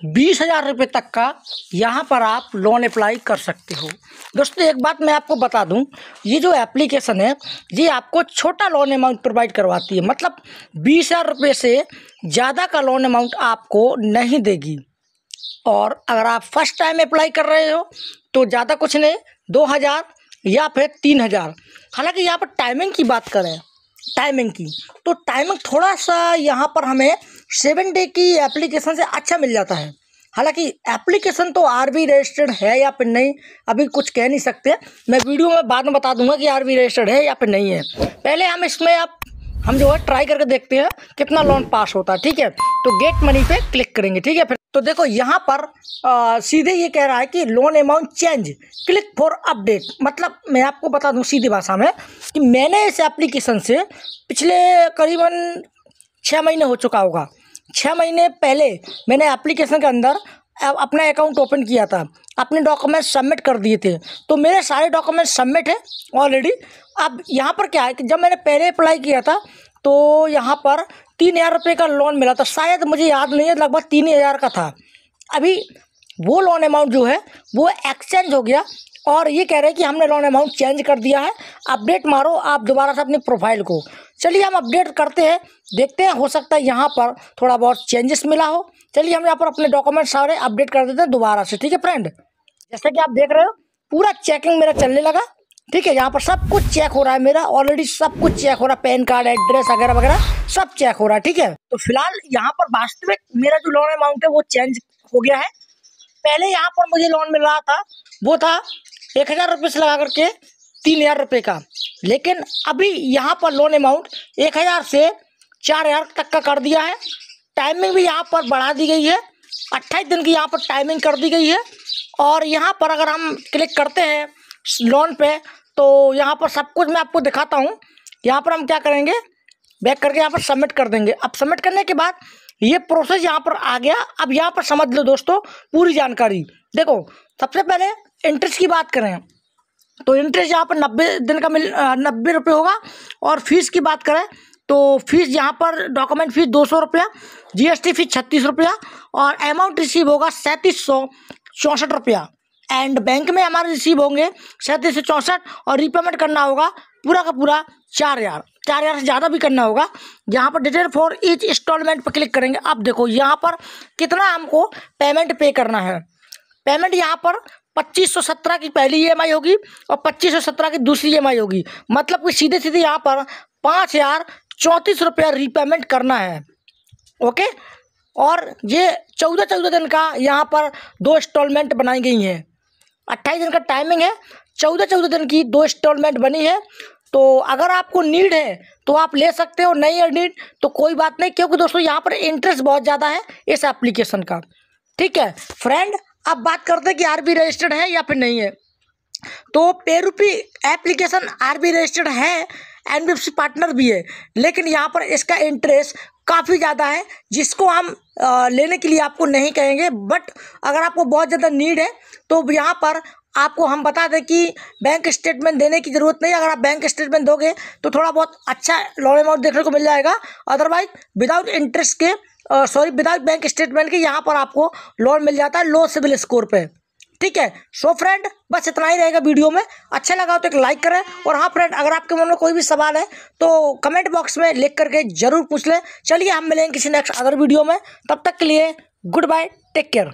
बीस हज़ार रुपये तक का यहाँ पर आप लोन अप्लाई कर सकते हो। दोस्तों, एक बात मैं आपको बता दूँ, ये जो एप्लीकेशन है, ये आपको छोटा लोन अमाउंट प्रोवाइड करवाती है। मतलब बीस हज़ार रुपये से ज़्यादा का लोन अमाउंट आपको नहीं देगी। और अगर आप फ़र्स्ट टाइम अप्लाई कर रहे हो तो ज़्यादा कुछ नहीं, दो हज़ार या फिर तीन हज़ार। हालाँकि यहाँ पर टाइमिंग की बात करें टाइमिंग की। तो टाइमिंग थोड़ा सा यहाँ पर हमें सेवन डे की एप्लीकेशन से अच्छा मिल जाता है। हालाँकि एप्लीकेशन तो आर बी रजिस्टर्ड है या फिर नहीं, अभी कुछ कह नहीं सकते। मैं वीडियो में बाद में बता दूँगा कि आर बी रजिस्टर्ड है या फिर नहीं है। पहले हम इसमें आप हम जो है ट्राई करके देखते हैं कितना लोन पास होता है ठीक है? तो गेट मनी पे क्लिक करेंगे ठीक है? फिर तो देखो यहाँ पर आ, सीधे ये कह रहा है कि loan amount change click for update मतलब मैं आपको बता दूँ सीधी भाषा में कि मैंने इस एप्लीकेशन से पिछले करीबन छः महीने हो चुका होगा। छः महीने पहले मैंने एप्लीकेशन के अंदर अपना अकाउंट ओपन किया था। अपने डॉक्यूमेंट सबमिट कर दिए थे। तो मेरे सारे डॉक्यूमेंट सबमिट है ऑलरेडी अब यहाँ पर क्या है कि जब मैंने पहले अप्लाई किया था तो यहाँ पर तीन हज़ार रुपये का लोन मिला था। शायद मुझे याद नहीं है, लगभग तीन हज़ार का था। अभी वो लोन अमाउंट जो है, वो एक्सचेंज हो गया। और ये कह रहे हैं कि हमने लोन अमाउंट चेंज कर दिया है। अपडेट मारो आप दोबारा से अपनी प्रोफ़ाइल को। चलिए हम अपडेट करते हैं। देखते हैं, हो सकता है यहाँ पर थोड़ा बहुत चेंजेस मिला हो। चलिए हम यहाँ पर अपने डॉक्यूमेंट सारे अपडेट कर देते हैं दोबारा से, ठीक है फ्रेंड जैसे कि आप देख रहे हो, पूरा चेकिंग मेरा चलने लगा। ठीक है, यहाँ पर सब कुछ चेक हो रहा है मेरा। ऑलरेडी सब कुछ चेक हो रहा है। पैन कार्ड एड्रेस वगैरह वगैरह, सब चेक हो रहा है, ठीक है? तो फ़िलहाल यहाँ पर वास्तविक मेरा जो लोन अमाउंट है वो चेंज हो गया है। पहले यहाँ पर मुझे लोन मिल रहा था, वो था एक हज़ार रुपये से लगा करके तीन हज़ार रुपये का। लेकिन अभी यहाँ पर लोन अमाउंट एक हज़ार से चार हज़ार तक का कर दिया है। टाइमिंग भी यहाँ पर बढ़ा दी गई है। अट्ठाईस दिन की यहाँ पर टाइमिंग कर दी गई है। और यहाँ पर अगर हम क्लिक करते हैं लोन पे तो यहाँ पर सब कुछ मैं आपको दिखाता हूँ। यहाँ पर हम क्या करेंगे? बैक करके यहाँ पर सबमिट कर देंगे। अब सबमिट करने के बाद ये प्रोसेस यहाँ पर आ गया। अब यहाँ पर समझ लो दोस्तों, पूरी जानकारी। देखो, सबसे पहले इंटरेस्ट की बात करें तो इंटरेस्ट यहाँ पर नब्बे दिन का मिल नब्बे रुपये होगा और फ़ीस की बात करें तो फ़ीस यहाँ पर डॉक्यूमेंट फ़ीस दो सौ रुपया जी एस टी फ़ीस छत्तीस रुपया और अमाउंट रिसीव होगा सैंतीस सौ चौंसठ रुपया। एंड बैंक में हमारे रिसीव होंगे सैंतीस सौ चौंसठ और रीपेमेंट करना होगा पूरा का पूरा चार हज़ार। चार हज़ार से ज़्यादा भी करना होगा। यहाँ पर डिटेल फॉर ईच इंस्टॉलमेंट पर क्लिक करेंगे। अब देखो यहाँ पर कितना हमको पेमेंट पे करना है। पेमेंट यहाँ पर पच्चीस सौ सत्रह की पहली ई होगी और पच्चीस सौ सत्रह की दूसरी ई होगी। मतलब कि सीधे सीधे यहाँ पर पाँच हज़ार चौंतीस रुपया रीपेमेंट करना है। ओके? और ये चौदह चौदह दिन का यहाँ पर दो इंस्टॉलमेंट बनाई गई हैं। अट्ठाईस दिन का टाइमिंग है। चौदह चौदह दिन की दो इंस्टॉलमेंट बनी है। तो अगर आपको नीड है तो आप ले सकते हो नहीं है नीड तो कोई बात नहीं, क्योंकि दोस्तों यहाँ पर इंटरेस्ट बहुत ज़्यादा है इस एप्लीकेशन का। ठीक है? फ्रेंड अब बात करते हैं कि आरबी रजिस्टर्ड है या फिर नहीं है। तो पेरूपी एप्लीकेशन आरबी रजिस्टर्ड है एनबीएफसी पार्टनर भी है। लेकिन यहाँ पर इसका इंटरेस्ट काफ़ी ज़्यादा है, जिसको हम लेने के लिए आपको नहीं कहेंगे बट अगर आपको बहुत ज़्यादा नीड है तो यहाँ पर आपको हम बता दें कि बैंक स्टेटमेंट देने की ज़रूरत नहीं। अगर आप बैंक स्टेटमेंट दोगे तो थोड़ा बहुत अच्छा लोन अमाउंट देखने को मिल जाएगा। अदरवाइज़ विदाउट इंटरेस्ट के सॉरी विदाउट बैंक स्टेटमेंट के यहाँ पर आपको लोन मिल जाता है लो सिविल स्कोर पे। ठीक है? सो फ्रेंड बस इतना ही रहेगा वीडियो में। अच्छा लगा तो एक लाइक करें। और हाँ फ्रेंड अगर आपके मन में कोई भी सवाल है तो कमेंट बॉक्स में लिख करके ज़रूर पूछ लें। चलिए, हम मिलेंगे किसी नेक्स्ट अदर वीडियो में। तब तक के लिए गुड बाय टेक केयर